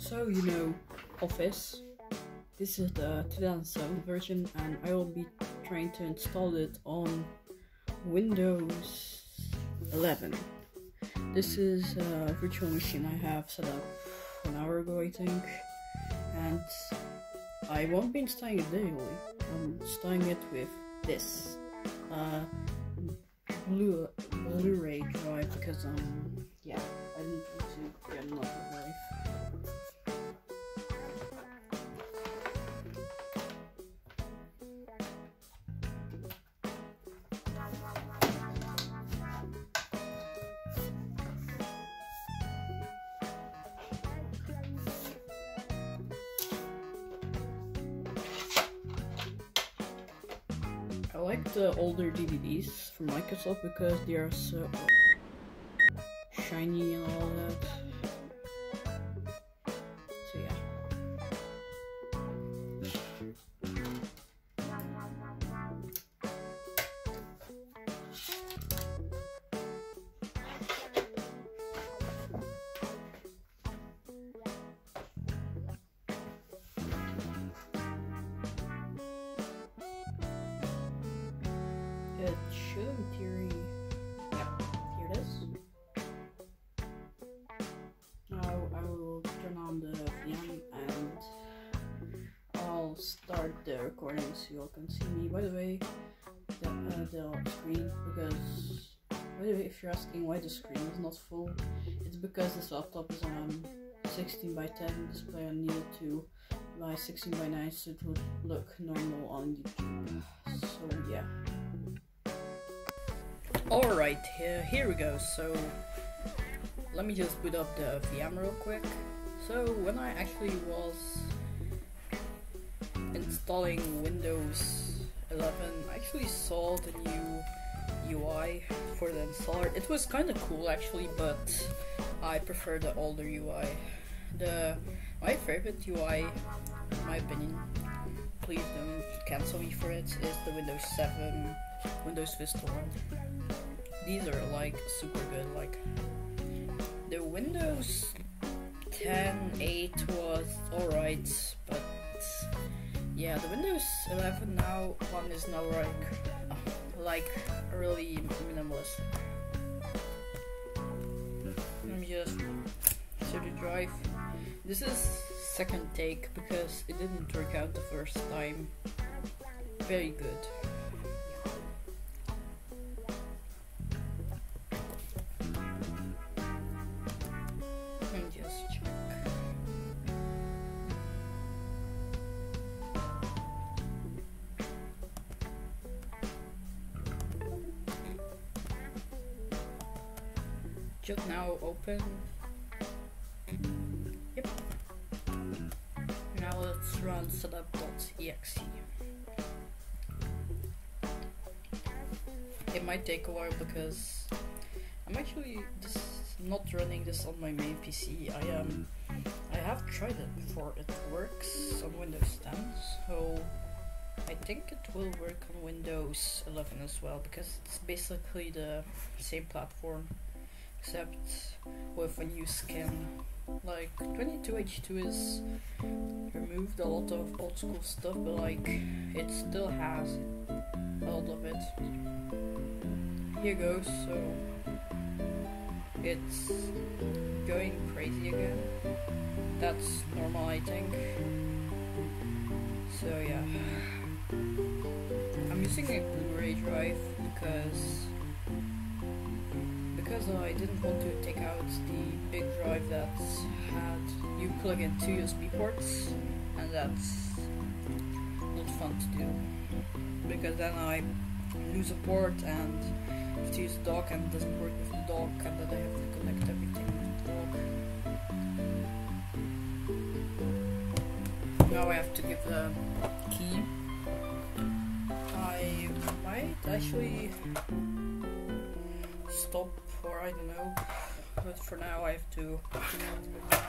So, you know, Office. This is the 2007 version, and I will be trying to install it on Windows 11. This is a virtual machine I have set up an hour ago, I think, and I won't be installing it digitally. I'm installing it with this uh, Blu Blu-ray drive because um yeah the older DVDs from Microsoft because they are so shiny and all that. Should, theory. Yep, here it is. Now I will turn on the VM and I'll start the recording so you all can see me. By the way, the, uh, the screen, because by the way, if you're asking why the screen is not full, it's because this laptop is on 16 by 10 display and needed to buy 16 by 9 so it would look normal on YouTube. So yeah. Alright, here, here we go. So, let me just boot up the VM real quick. So, when I actually was installing Windows 11, I actually saw the new UI for the installer. It was kind of cool actually, but I prefer the older UI. The My favorite UI, in my opinion, please don't cancel me for it, is the Windows 7, Windows Vista one these are like super good. Like the Windows 10 8 was alright, but yeah, the Windows 11 now one is now like uh, like really minimalist. Hmm. Let me just show the drive. This is second take because it didn't work out the first time. Very good. Yep. Now let's run setup.exe. It might take a while because I'm actually just not running this on my main PC. I am. I have tried it before. It works on Windows 10, so I think it will work on Windows 11 as well because it's basically the same platform, except with a new skin. Like 22H2 is removed a lot of old school stuff, but like it still has a lot of it. Here goes. So it's going crazy again. That's normal, I think. So yeah, I'm using a Blu-ray drive because because I didn't want to take out the big drive that had you plug in two USB ports, and that's not fun to do because then I lose a port and have to use the dock and it doesn't work with the dock and then I have to connect everything with the dock. Now I have to give the key. I might actually stop or I don't know. But for now I have to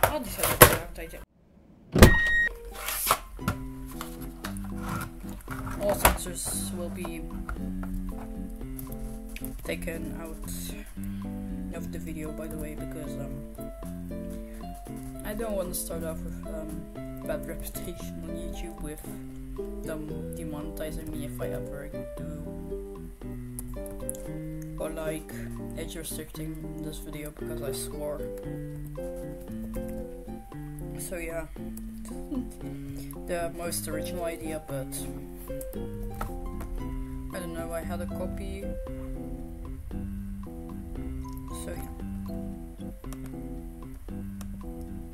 I'll decide what. All sensors will be taken out of the video by the way because um I I don't want to start off with um, bad reputation on YouTube with them demonetizing me if I ever do. Or like age restricting this video because I swore. So yeah, the most original idea, but I don't know. I had a copy, so yeah.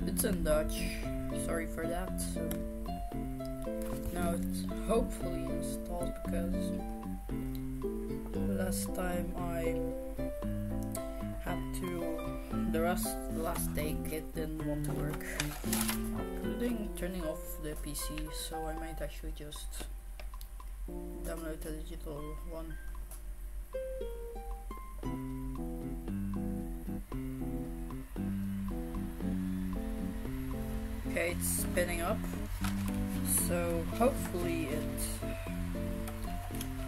It's in Dutch. Sorry for that. So now it's hopefully installed because last time I had to the rest last day it didn't want to work. Including turning off the PC so I might actually just download the digital one. Okay it's spinning up. So hopefully it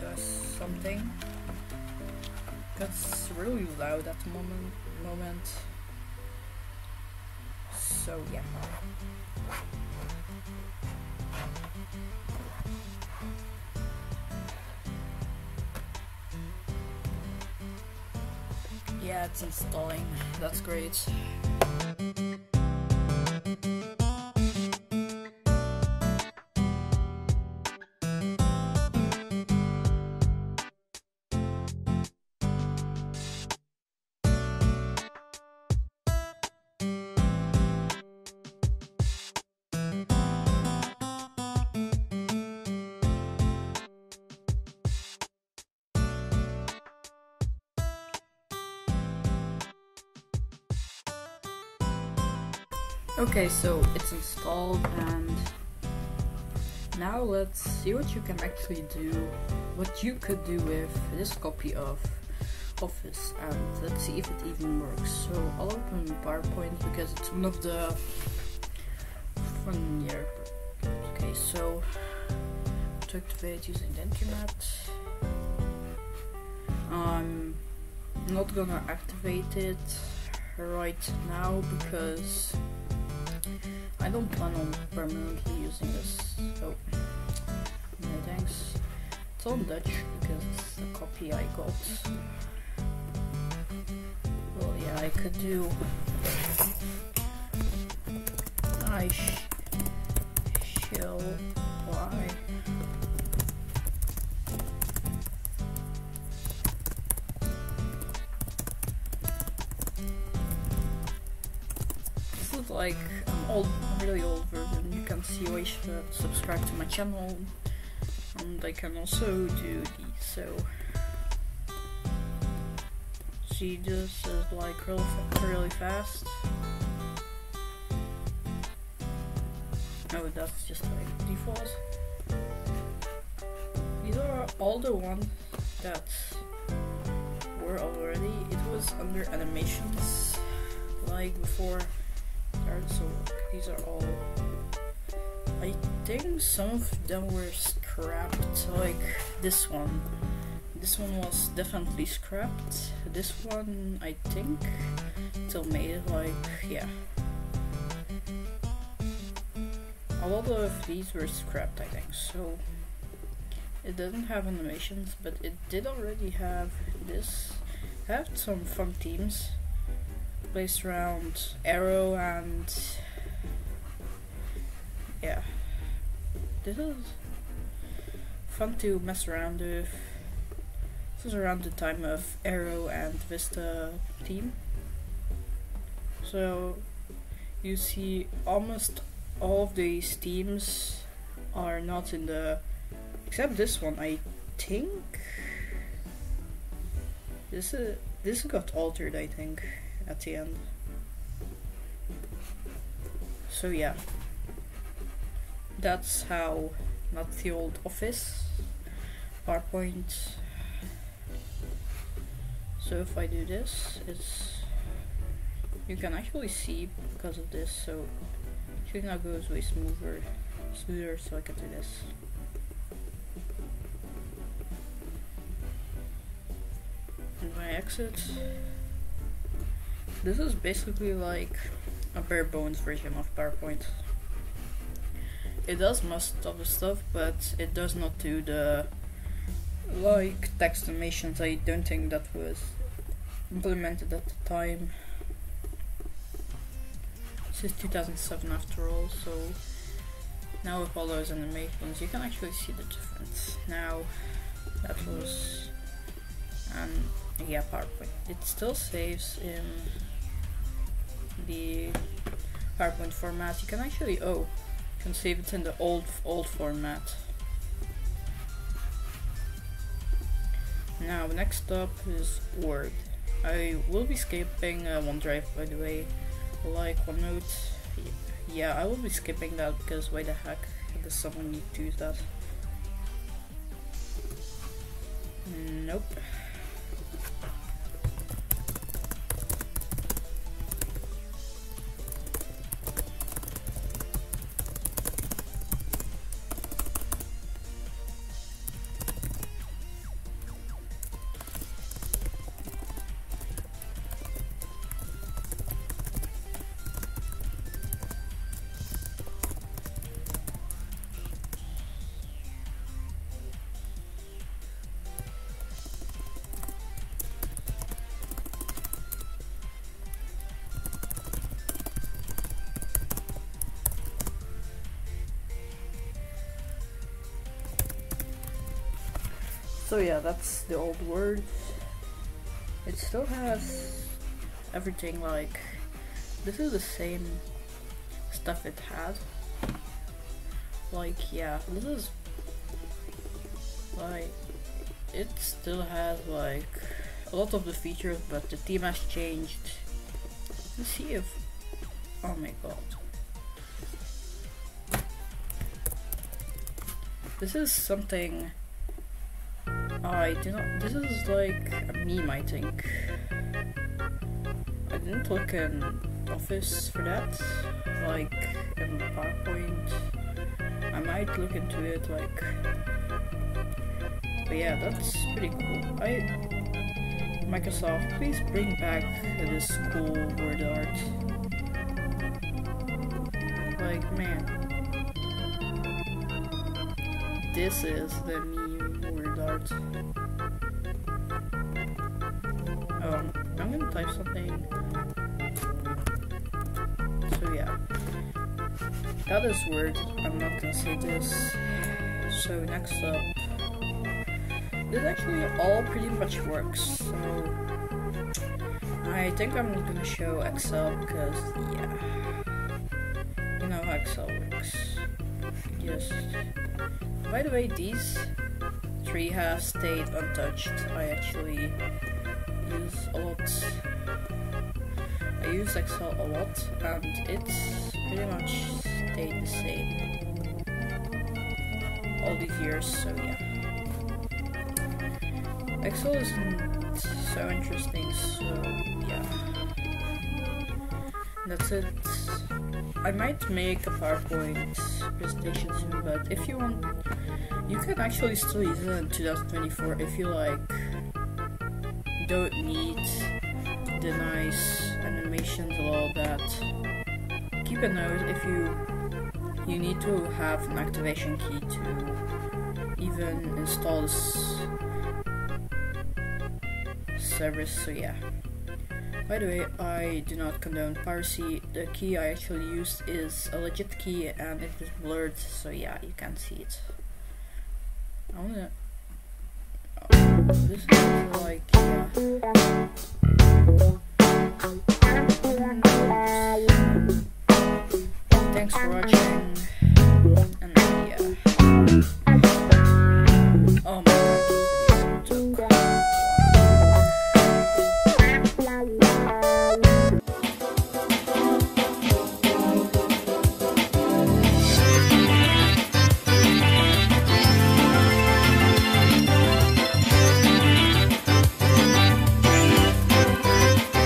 does something that's really loud at the moment moment. So yeah. Yeah it's installing. That's great Okay, so it's installed and now let's see what you can actually do, what you could do with this copy of Office and let's see if it even works. So I'll open PowerPoint because it's one of the fun year. Okay, so to activate using internet. I'm not gonna activate it right now because I don't plan on permanently using this, so no thanks. It's on Dutch because it's a copy I got. Well, yeah, I could do. I sh shall apply. This is like old, really old version. You can see why should subscribe to my channel, and I can also do these. So, see, this is like really, really fast. Oh, that's just like default. These are all the ones that were already. It was under animations, like before so these are all I think some of them were scrapped like this one. This one was definitely scrapped. This one I think still made it like yeah. A lot of these were scrapped I think so it doesn't have animations but it did already have this. Have some fun themes based around Aero and yeah, this is fun to mess around with. This is around the time of Aero and Vista team. So you see almost all of these teams are not in the except this one I think this is this got altered I think at the end. So yeah, that's how not the old office PowerPoint. So if I do this, it's you can actually see because of this. So it should now goes way smoother, smoother. So I can do this. And my exit this is basically like a bare bones version of PowerPoint. It does most of the stuff, but it does not do the like text animations. I don't think that was implemented at the time. This is 2007 after all, so now with all those animations you can actually see the difference. Now that was and yeah PowerPoint. It still saves in the PowerPoint format. You can actually oh you can save it in the old old format. Now next up is Word. I will be skipping uh, OneDrive by the way, like OneNote. Yeah, I will be skipping that because why the heck does someone need to use that? Nope. So yeah, that's the old word. It still has everything like this is the same stuff it had. Like yeah, this is like it still has like a lot of the features but the theme has changed. Let's see if oh my god. This is something I do not. This is like a meme, I think. I didn't look in Office for that, like in PowerPoint. I might look into it, like. But yeah, that's pretty cool. I Microsoft, please bring back this cool word art. Like, man, this is the art. Um, I'm gonna type something. So yeah, that is weird. I'm not gonna say this. So next up, this actually all pretty much works. So I think I'm gonna show Excel because yeah, you know how Excel works. Just by the way, these three have stayed untouched. I actually use a lot. I use Excel a lot, and it's pretty much stayed the same all these years. So yeah, Excel isn't so interesting. So yeah, that's it. I might make a PowerPoint presentation soon, but if you want, you can actually still use it in 2024 if you like don't need the nice animations and all that. Keep a note if you you need to have an activation key to even install this service, so yeah. By the way, I do not condone piracy. The key I actually used is a legit key and it is blurred, so yeah, you can't see it. I'm gonna. Oh, this is like, yeah.